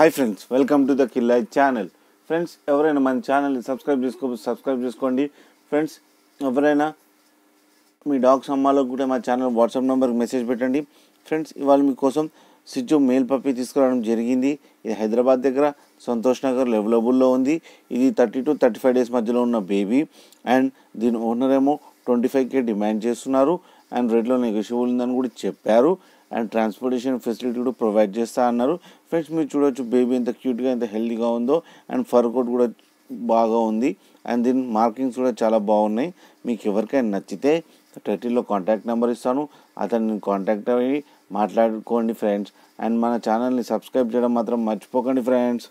Hi friends welcome to the Killa channel friends ఎవరైనా మన ఛానల్ని సబ్స్క్రైబ్ చేసుకో సబ్స్క్రైబ్ చేసుకోండి. ఫ్రెండ్స్ ఎవరైనా మీ డాగ్స్ అమ్మాలో కూడా మా ఛానల్ వాట్సాప్ నెంబర్కి మెసేజ్ పెట్టండి. ఫ్రెండ్స్ ఇవాళ మీకోసం సిజ్జు మేల్ పప్పి తీసుకురావడం జరిగింది. ఇది హైదరాబాద్ దగ్గర సంతోష్ నగర్ అవైలబుల్లో ఉంది. ఇది thirty to thirty five days మధ్యలో ఉన్న బేబీ అండ్ దీని ఓనర్ ఏమో ట్వంటీ ఫైవ్ కే డిమాండ్ చేస్తున్నారు అండ్ రేట్లో నెగోషియబుల్ ఉందని కూడా చెప్పారు. అండ్ ట్రాన్స్పోర్టేషన్ ఫెసిలిటీ కూడా ప్రొవైడ్ చేస్తా అన్నారు. ఫ్రెండ్స్ మీరు చూడొచ్చు బేబీ ఎంత క్యూట్గా ఎంత హెల్దీగా ఉందో. అండ్ ఫర్ కోట్ కూడా బాగా ఉంది. అండ్ దీని మార్కింగ్స్ కూడా చాలా బాగున్నాయి. మీకు ఎవరికైనా నచ్చితే టైటిల్లో కాంటాక్ట్ నెంబర్ ఇస్తాను. అతన్ని కాంటాక్ట్ అయ్యి మాట్లాడుకోండి ఫ్రెండ్స్ అండ్ మన ఛానల్ని సబ్స్క్రైబ్ చేయడం మాత్రం మర్చిపోకండి ఫ్రెండ్స్